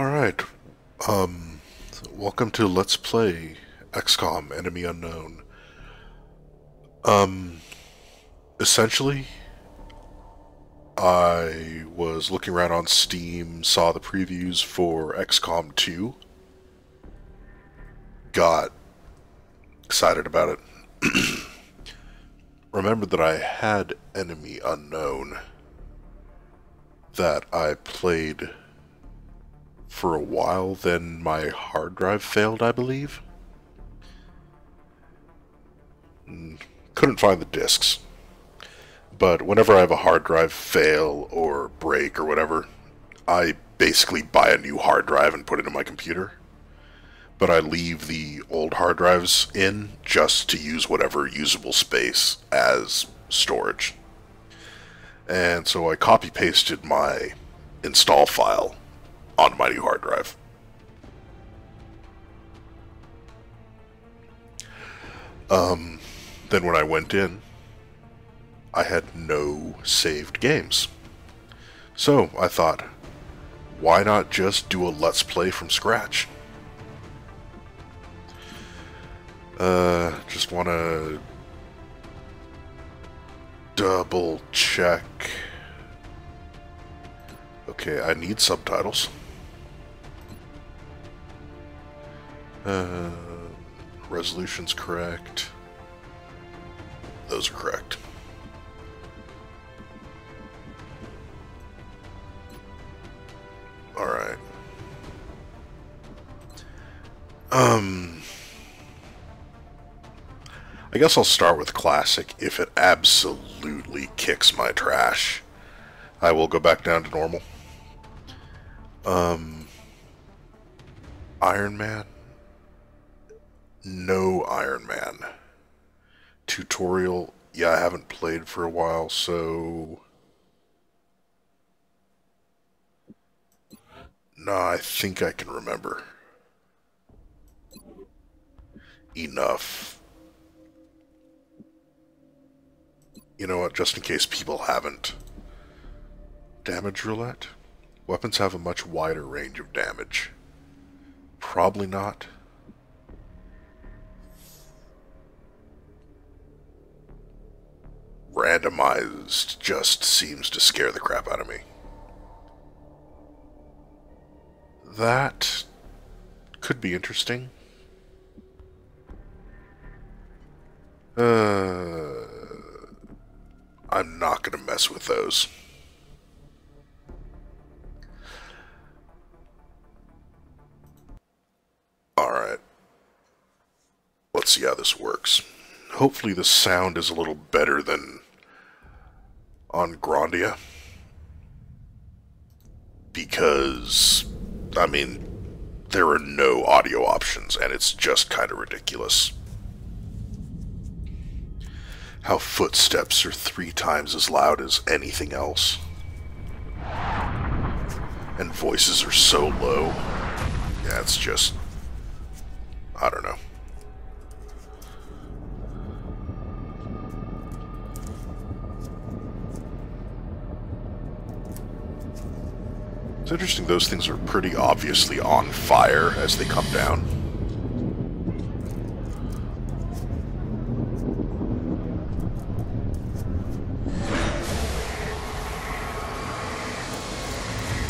Alright, um, welcome to Let's Play XCOM Enemy Unknown. Um, essentially, I was looking around on Steam, saw the previews for XCOM 2, got excited about it, remembered that I had Enemy Unknown that I played for a while, then my hard drive failed, I believe. Mm, couldn't find the discs. But whenever I have a hard drive fail or break or whatever, I basically buy a new hard drive and put it in my computer. But I leave the old hard drives in just to use whatever usable space as storage. And so I copy pasted my install file on new hard drive. Um, then when I went in, I had no saved games. So I thought, why not just do a let's play from scratch? Uh, just want to double check. Okay, I need subtitles. Uh, resolution's correct. Those are correct. Alright. Um... I guess I'll start with Classic. If it absolutely kicks my trash, I will go back down to normal. Um... Iron Man? No Iron Man. Tutorial, yeah, I haven't played for a while, so... No, I think I can remember. Enough. You know what, just in case people haven't. Damage roulette? Weapons have a much wider range of damage. Probably not. Randomized just seems to scare the crap out of me. That could be interesting. Uh, I'm not going to mess with those. Alright. Let's see how this works. Hopefully the sound is a little better than on Grandia because, I mean, there are no audio options and it's just kind of ridiculous. How footsteps are three times as loud as anything else. And voices are so low. Yeah, it's just... I don't know. It's interesting those things are pretty obviously on fire as they come down.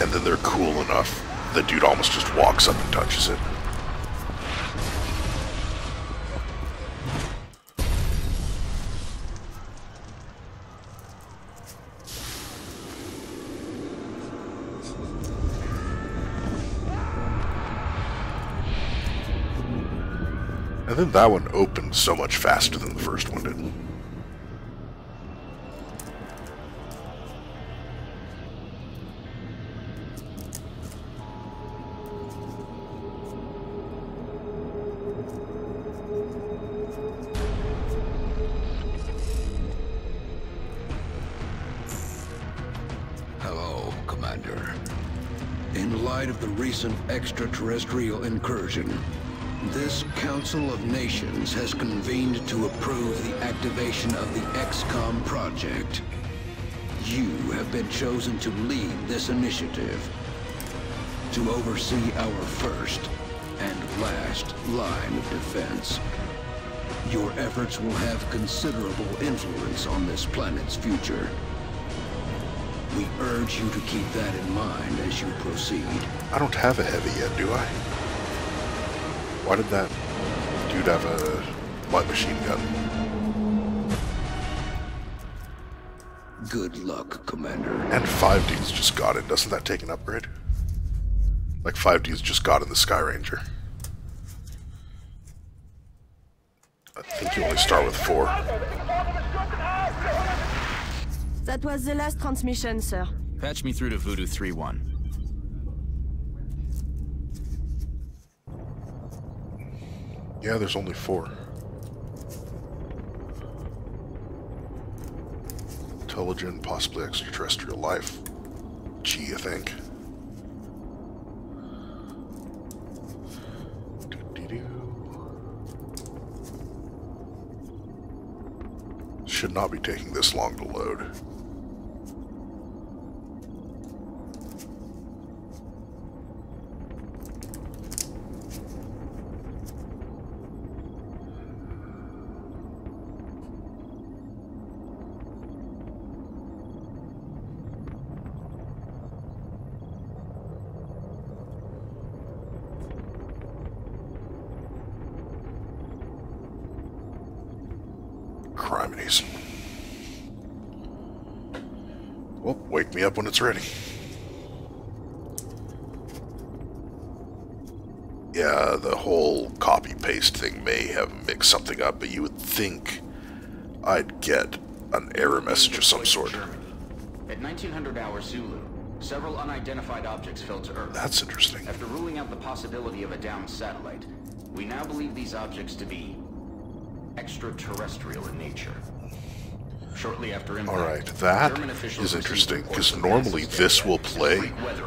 And then they're cool enough, the dude almost just walks up and touches it. Then that one opened so much faster than the first one did. Hello, Commander. In light of the recent extraterrestrial incursion, this Council of Nations has convened to approve the activation of the XCOM project. You have been chosen to lead this initiative. to oversee our first and last line of defense. Your efforts will have considerable influence on this planet's future. We urge you to keep that in mind as you proceed. I don't have a heavy yet, do I? Why did that dude have a light machine gun? Good luck, Commander. And 5D's just got it. Doesn't that take an upgrade? Like 5D's just got in the Skyranger. I think you only start with four. That was the last transmission, sir. Patch me through to Voodoo 3-1. Yeah, there's only four. Intelligent, possibly extraterrestrial life. G, I think. Should not be taking this long to load. Criminies. Well, wake me up when it's ready. Yeah, the whole copy-paste thing may have mixed something up, but you would think I'd get an error message of some sort. At 1900 hours Zulu, several unidentified objects fell to Earth. That's interesting. After ruling out the possibility of a downed satellite, we now believe these objects to be extraterrestrial in nature. Shortly after impact, Alright, that German officials is received interesting, because normally this will play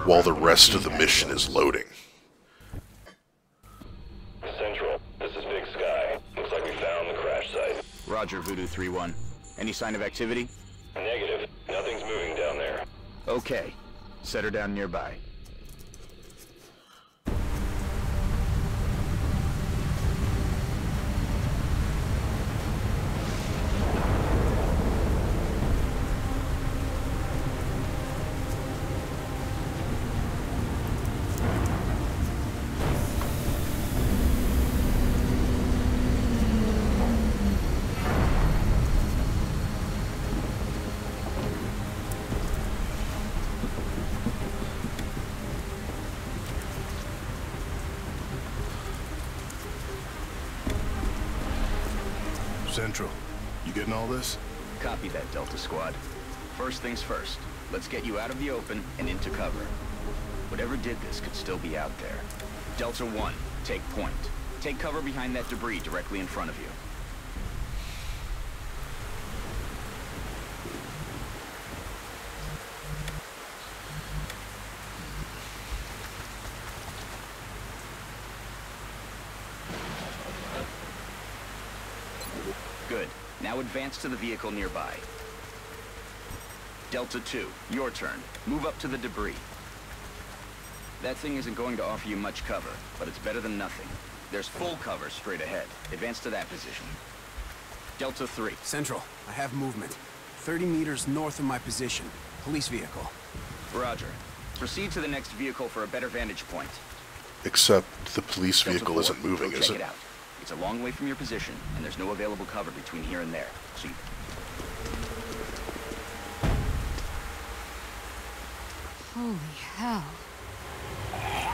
while the rest of the mission is loading. Central, this is Big Sky. Looks like we found the crash site. Roger, Voodoo 3-1. Any sign of activity? Negative. Nothing's moving down there. Okay. Set her down nearby. Central, you getting all this? Copy that, Delta Squad. First things first. Let's get you out of the open and into cover. Whatever did this could still be out there. Delta 1, take point. Take cover behind that debris directly in front of you. Good. Now advance to the vehicle nearby. Delta 2, your turn. Move up to the debris. That thing isn't going to offer you much cover, but it's better than nothing. There's full cover straight ahead. Advance to that position. Delta 3, Central, I have movement. 30 meters north of my position. Police vehicle. Roger. Proceed to the next vehicle for a better vantage point. Except the police Delta vehicle 4, isn't moving, go is check it? it out. It's a long way from your position, and there's no available cover between here and there. So you... Holy hell.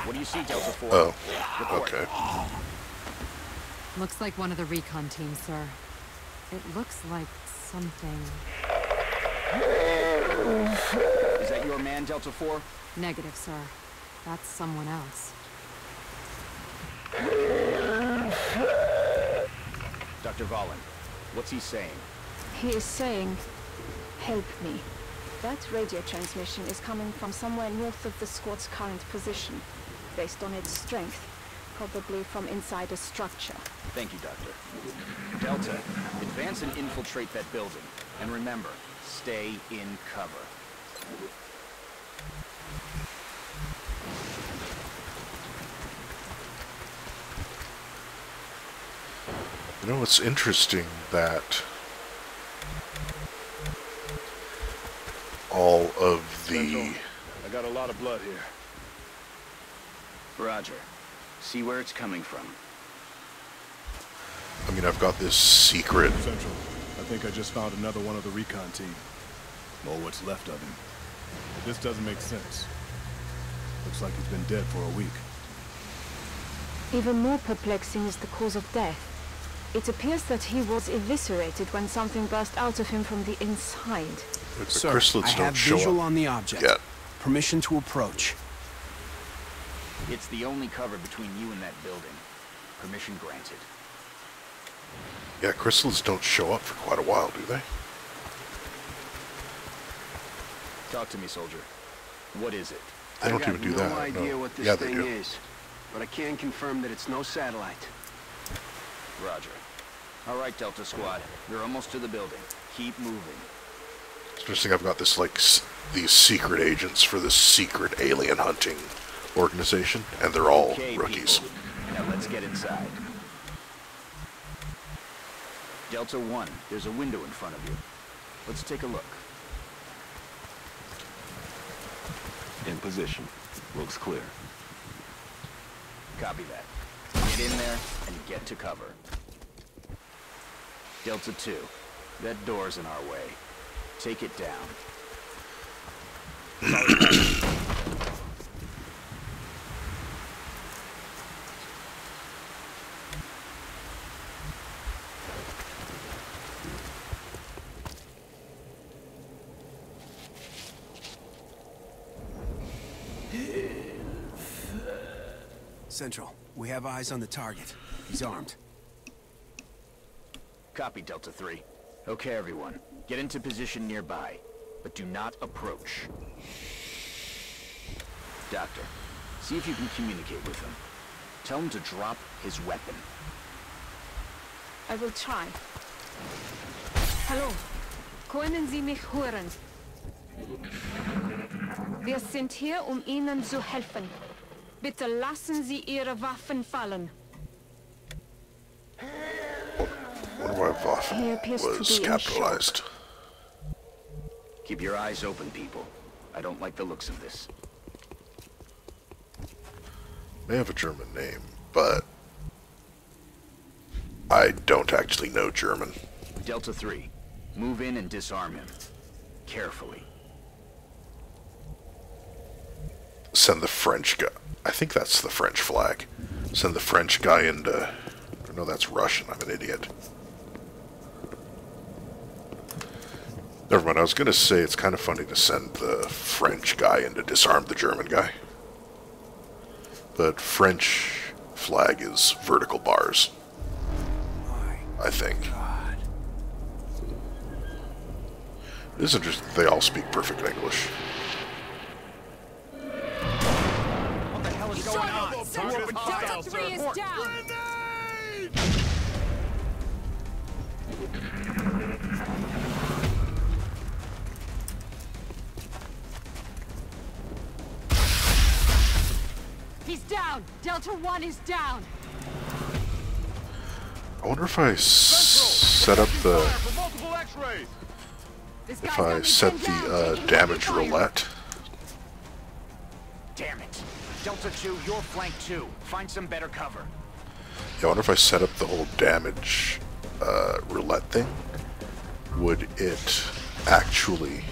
What do you see, Delta 4? Oh, Report. okay. Looks like one of the recon teams, sir. It looks like something... Is that your man, Delta 4? Negative, sir. That's someone else. Dr. Valen, what's he saying? He is saying, help me. That radio transmission is coming from somewhere north of the squad's current position, based on its strength, probably from inside a structure. Thank you, Doctor. Delta, advance and infiltrate that building. And remember, stay in cover. You know, it's interesting that all of the... Central, I got a lot of blood here. Roger. See where it's coming from. I mean, I've got this secret... Central, I think I just found another one of the recon team. Or what's left of him. But this doesn't make sense. Looks like he's been dead for a week. Even more perplexing is the cause of death. It appears that he was eviscerated when something burst out of him from the inside. The Sir, Chryssalids I don't have show visual up on the object. yet. Permission to approach. It's the only cover between you and that building. Permission granted. Yeah, Chryssalids don't show up for quite a while, do they? Talk to me, soldier. What is it? They don't I got even do no that. idea no. what this yeah, thing is, but I can confirm that it's no satellite. Roger. All right, Delta Squad. You're almost to the building. Keep moving. It's interesting. I've got this like s- these secret agents for this secret alien hunting organization, and they're all Okay, rookies. people. Now let's get inside. Delta 1, there's a window in front of you. Let's take a look. In position. Looks clear. Copy that. Get in there and get to cover. Delta 2, that door's in our way. Take it down. Central, we have eyes on the target. He's armed. Copy, Delta 3. Okay, everyone. Get into position nearby, but do not approach. Doctor, see if you can communicate with him. Tell him to drop his weapon. I will try. Hallo. Können Sie mich hören? Wir sind hier, um Ihnen zu helfen. Bitte lassen Sie Ihre Waffen fallen. One He appears to was be in capitalized. Keep your eyes open, people. I don't like the looks of this. May have a German name, but I don't actually know German. Delta 3, move in and disarm him. Carefully. Send the French guy. I think that's the French flag. Send the French guy into. No, that's Russian. I'm an idiot. Never mind. I was gonna say it's kind of funny to send the French guy in to disarm the German guy. But French flag is vertical bars. I think. It is interesting. They all speak perfect English. Down! Delta 1 is down! I wonder if I set up the multiple X-rays! This if I set the uh, damage roulette. Damn it. Delta 2, your flank 2. Find some better cover. Yeah, I wonder if I set up the whole damage uh, roulette thing. Would it actually?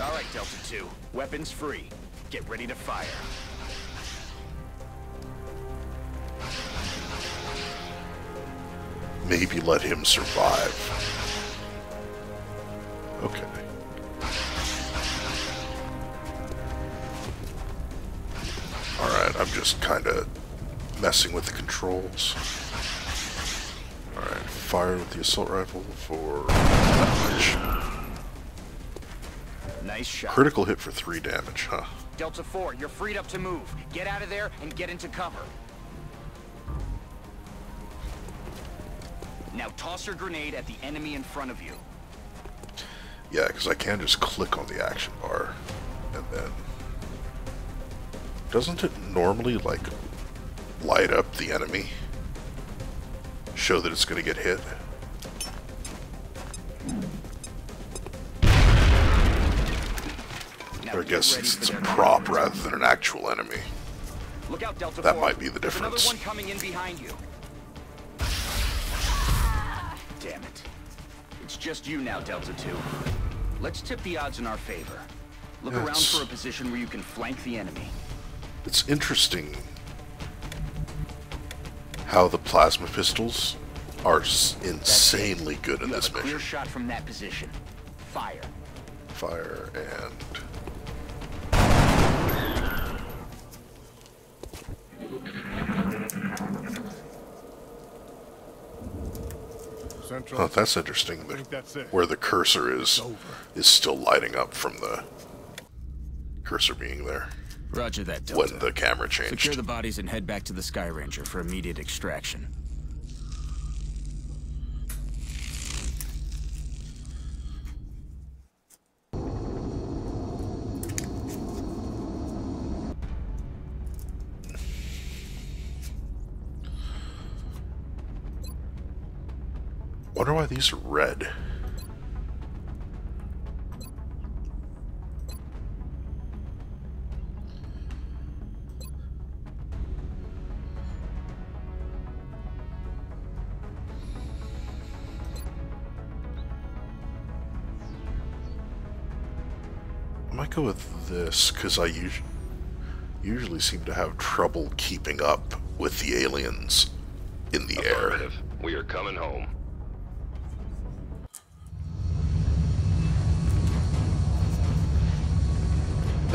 All right, Delta 2. Weapons free. Get ready to fire. maybe let him survive. Okay. Alright, I'm just kind of messing with the controls. Alright, fire with the assault rifle for damage. Nice shot. Critical hit for 3 damage, huh? Delta 4, you're freed up to move. Get out of there and get into cover. Now toss your grenade at the enemy in front of you. Yeah, because I can just click on the action bar, and then... Doesn't it normally, like, light up the enemy. Show that it's going to get hit. I guess it's, a prop rather than an actual enemy. Look out, Delta That 4. might be the There's difference. Another one coming in behind you. Damn it. It's just you now, Delta 2. Let's tip the odds in our favor. Look around for a position where you can flank the enemy. It's interesting how the plasma pistols are insanely good in You have this a clear mission. shot from that position. Fire. Fire and Central. Oh, that's interesting. The, that's where the cursor is is still lighting up from the cursor being there Roger that, Delta. when the camera Secure the bodies and head back to the Skyranger for immediate extraction. These are red. I might go with this because I us- usually seem to have trouble keeping up with the aliens in the air. We are coming home.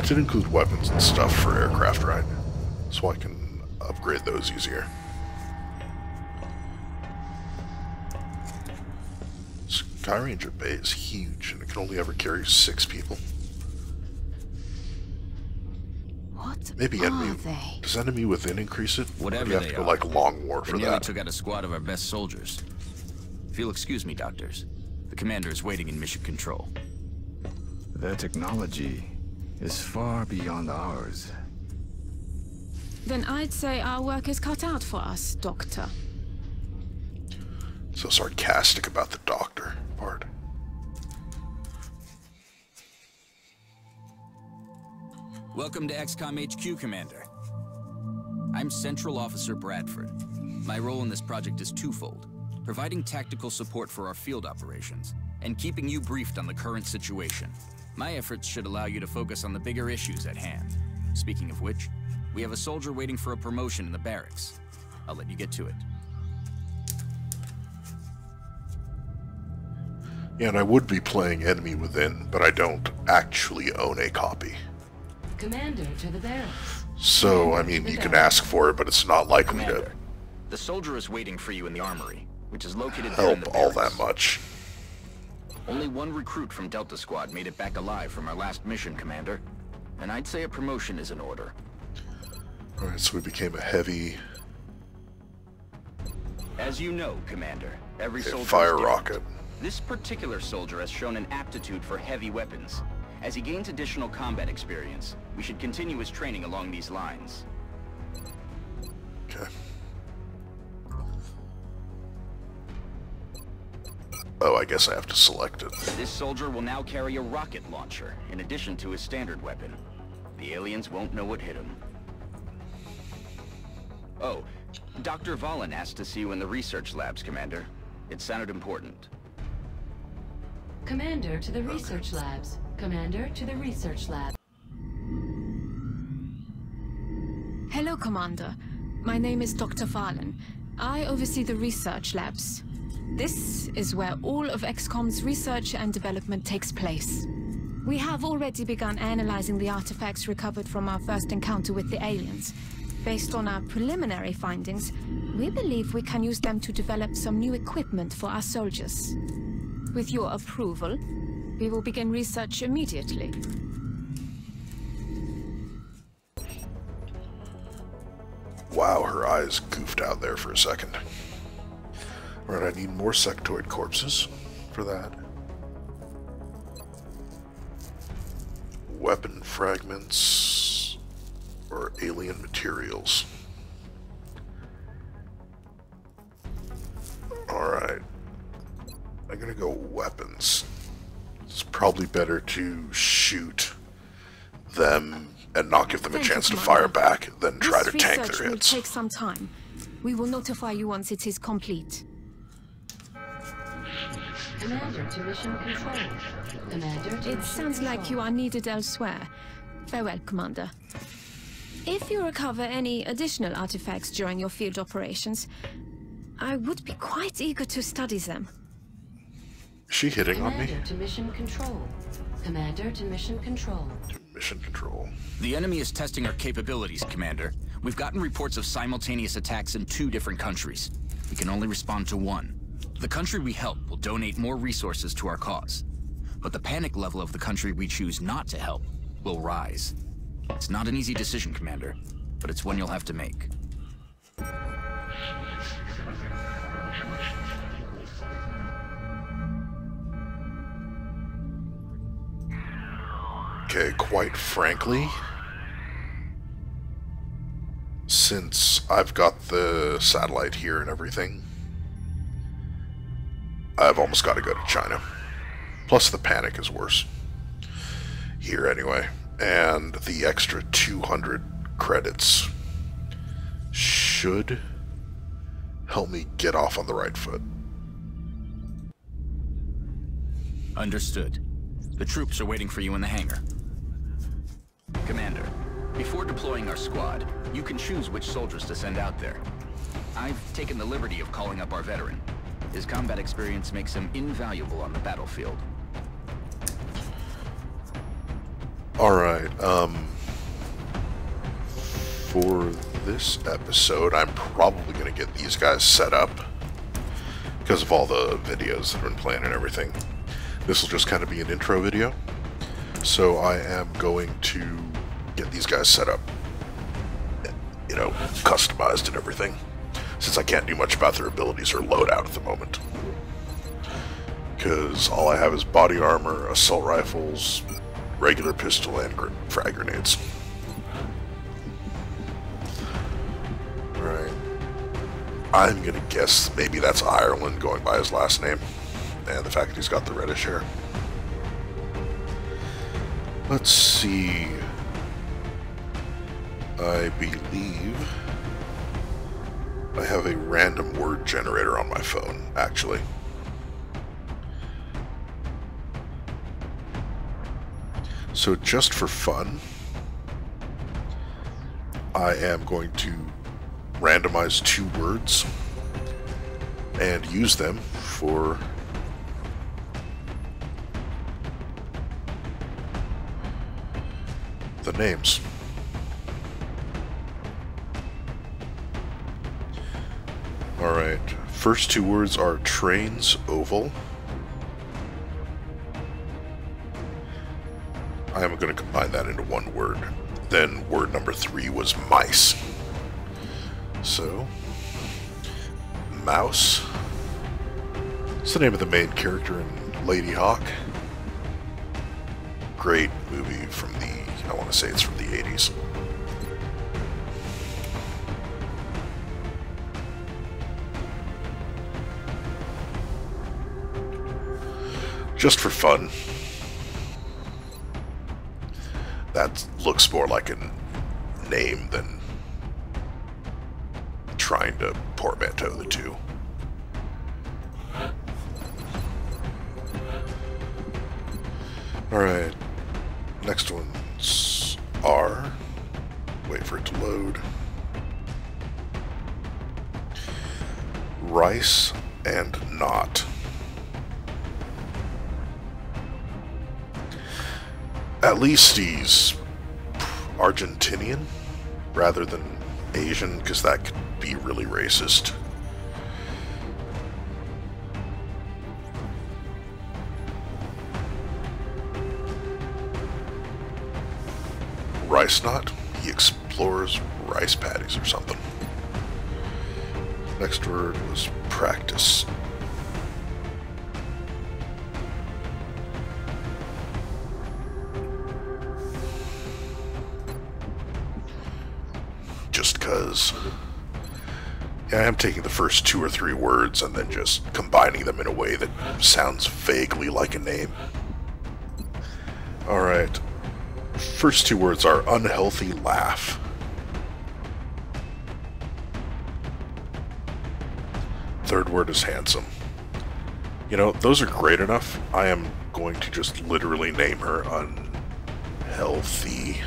That did include weapons and stuff for aircraft, right? So I can upgrade those easier. Skyranger Bay is huge and it can only ever carry six people. What Maybe are enemy. they? Does enemy within increase it? Or Whatever do you have they to go are. like long war They for nearly that? took out a squad of our best soldiers. If you'll excuse me, doctors. The commander is waiting in mission control. Their technology is far beyond ours. Then I'd say our work is cut out for us, Doctor. So sarcastic about the doctor part. Welcome to XCOM HQ, Commander. I'm Central Officer Bradford. My role in this project is twofold. Providing tactical support for our field operations, and keeping you briefed on the current situation. My efforts should allow you to focus on the bigger issues at hand. Speaking of which, we have a soldier waiting for a promotion in the barracks. I'll let you get to it. Yeah, and I would be playing Enemy Within, but I don't actually own a copy. Commander to the barracks. So, I mean, you can ask for it, but it's not likely to the soldier is waiting for you in the armory, which is located there in help the all barracks. that much. Only one recruit from Delta Squad made it back alive from our last mission, Commander. And I'd say a promotion is in order. Alright, so we became a heavy As you know, Commander, every soldier fire rocket. This particular soldier has shown an aptitude for heavy weapons. As he gains additional combat experience, we should continue his training along these lines. Oh, I guess I have to select it. This soldier will now carry a rocket launcher, in addition to his standard weapon. The aliens won't know what hit him. Oh, Dr. Valen asked to see you in the research labs, Commander. It sounded important. Commander to the research labs. Commander to the research lab. Hello, Commander. My name is Dr. Valen. I oversee the research labs. This is where all of XCOM's research and development takes place. We have already begun analyzing the artifacts recovered from our first encounter with the aliens. Based on our preliminary findings, we believe we can use them to develop some new equipment for our soldiers. With your approval, we will begin research immediately. Wow, her eyes goofed out there for a second. Right, I need more sectoid corpses for that. Weapon fragments or alien materials. Alright. I'm gonna go weapons. It's probably better to shoot them and not give them a chance to fire back than try to tank their hits. Will take some time. We will notify you once it is complete. Commander to mission control. Commander to It mission sounds like you are needed elsewhere. Farewell, Commander. If you recover any additional artifacts during your field operations, I would be quite eager to study them. Is she hitting on me? Commander to mission control. Commander to mission control. Mission control. The enemy is testing our capabilities, Commander. We've gotten reports of simultaneous attacks in two different countries. We can only respond to one. The country we help will donate more resources to our cause. But the panic level of the country we choose not to help will rise. It's not an easy decision, Commander, but it's one you'll have to make. Okay, quite frankly, since I've got the satellite here and everything, I've almost got to go to China. Plus, the panic is worse. Here, anyway. And the extra 200 credits should help me get off on the right foot. Understood. The troops are waiting for you in the hangar. Commander, before deploying our squad, you can choose which soldiers to send out there. I've taken the liberty of calling up our veteran. His combat experience makes him invaluable on the battlefield. Alright, um... For this episode, I'm probably going to get these guys set up. Because of all the videos that have been playing and everything. This will just kind of be an intro video. So I am going to get these guys set up. You know, customized and everything. Since I can't do much about their abilities or loadout at the moment. Because all I have is body armor, assault rifles, regular pistol, and gr- frag grenades. Alright. I'm gonna guess maybe that's Ireland going by his last name. And the fact that he's got the reddish hair. Let's see. I believe I have a random word generator on my phone, actually. So just for fun, I am going to randomize two words and use them for the names. First two words are trains oval. I am going to combine that into one word. Then word number three was mice. So, mouse. It's the name of the main character in Ladyhawke. Great movie from the, I want to say it's from the 80s. Just for fun. That looks more like a name than trying to portmanteau the two. Alright. Next one's R. Wait for it to load. Rice and not. At least he's Argentinian rather than Asian, because that could be really racist. Rice Knot? He explores rice paddies or something. Next word was practice. Cuz. I am taking the first two or three words and then just combining them in a way that sounds vaguely like a name. Alright. First two words are unhealthy laugh. Third word is handsome. You know, those are great enough. I am going to just literally name her unhealthy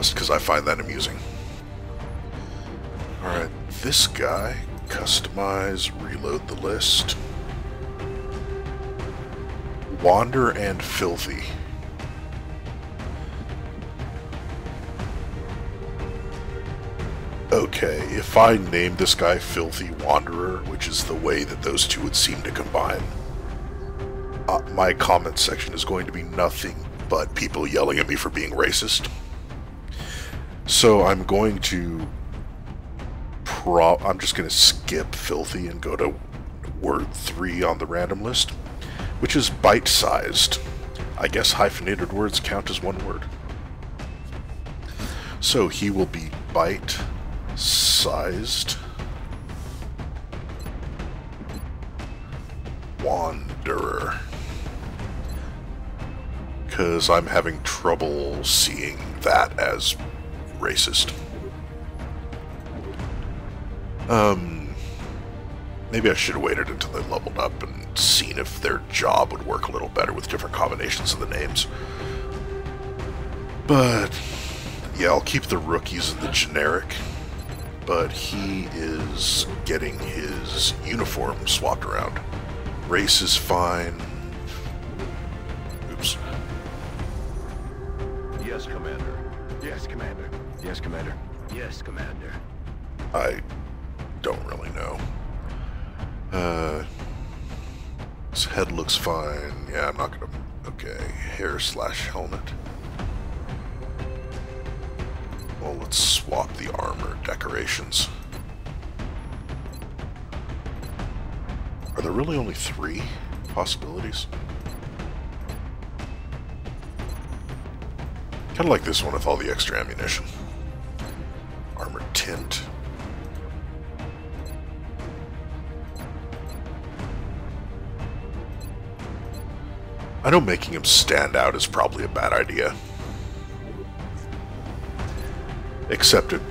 Just because I find that amusing. Alright, this guy, customize, reload the list. Wander and Filthy. Okay, if I name this guy Filthy Wanderer, which is the way that those two would seem to combine, uh, my comment section is going to be nothing but people yelling at me for being racist. So I'm going to pro I'm just going to skip Filthy and go to word 3 on the random list, which is bite-sized. I guess hyphenated words count as one word. So he will be bite sized wanderer because I'm having trouble seeing that as racist. Um, maybe I should have waited until they leveled up and seen if their job would work a little better with different combinations of the names. But yeah, I'll keep the rookies in the generic but he is getting his uniform swapped around. Race is fine. Oops. Yes, Commander. Yes, Commander. Yes, Commander. Yes, Commander. I don't really know. Uh, his head looks fine. Yeah, I'm not gonna. Okay, hair slash helmet. Well, let's swap the armor decorations. Are there really only three possibilities? Kind of like this one with all the extra ammunition. Tint. I know making him stand out is probably a bad idea. Except it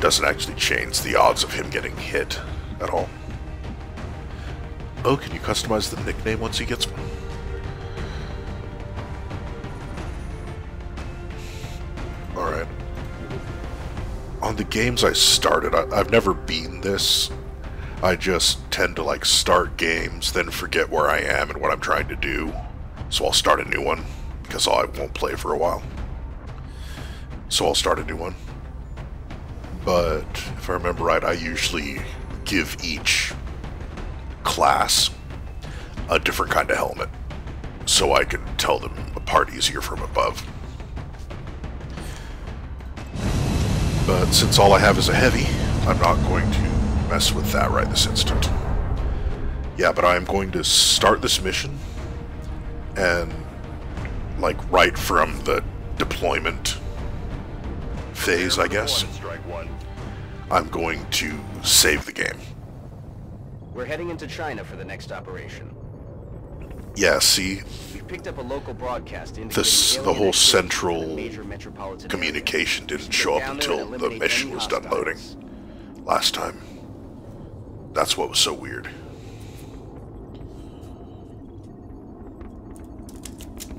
doesn't actually change the odds of him getting hit at all. Oh, can you customize the nickname once he gets one? Games I started, I, I've never beaten this. I just tend to like start games, then forget where I am and what I'm trying to do. So I'll start a new one, because I won't play for a while. So I'll start a new one but if I remember right, I usually give each class a different kind of helmet so I can tell them apart easier from above. But since all I have is a heavy, I'm not going to mess with that right this instant. Yeah, but I am going to start this mission and like right from the deployment phase, I guess. I'm going to save the game. We're heading into China for the next operation. Yeah, see, picked up a local broadcast this the whole central communication didn't show up until the mission was done loading last time. That's what was so weird.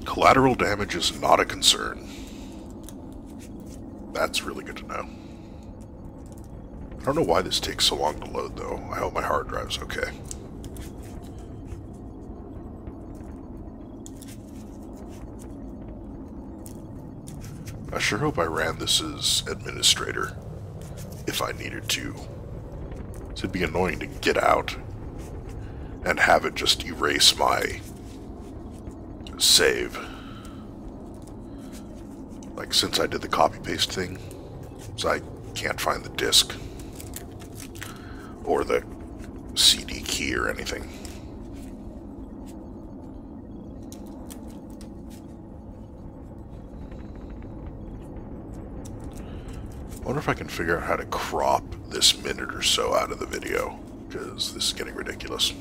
Collateral damage is not a concern. That's really good to know. I don't know why this takes so long to load, though. I hope my hard drive's okay. Sure hope I ran this as administrator, if I needed to. It'd be annoying to get out and have it just erase my save. Like, since I did the copy-paste thing, so I can't find the disk or the CD key or anything. Wonder if I can figure out how to crop this minute or so out of the video, because this is getting ridiculous.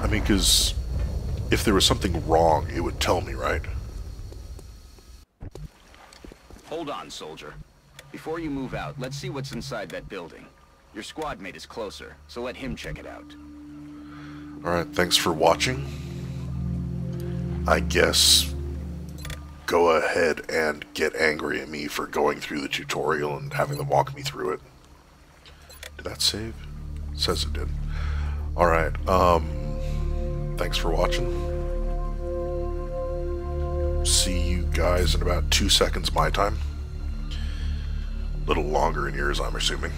I mean, because if there was something wrong, it would tell me, right? Hold on, soldier. Before you move out, let's see what's inside that building. Your squad mate is closer, so let him check it out. Alright, thanks for watching. I guess go ahead and get angry at me for going through the tutorial and having them walk me through it. Did that save? It says it did. Alright, um, thanks for watching. See you guys in about two seconds my time. A little longer in yours, I'm assuming.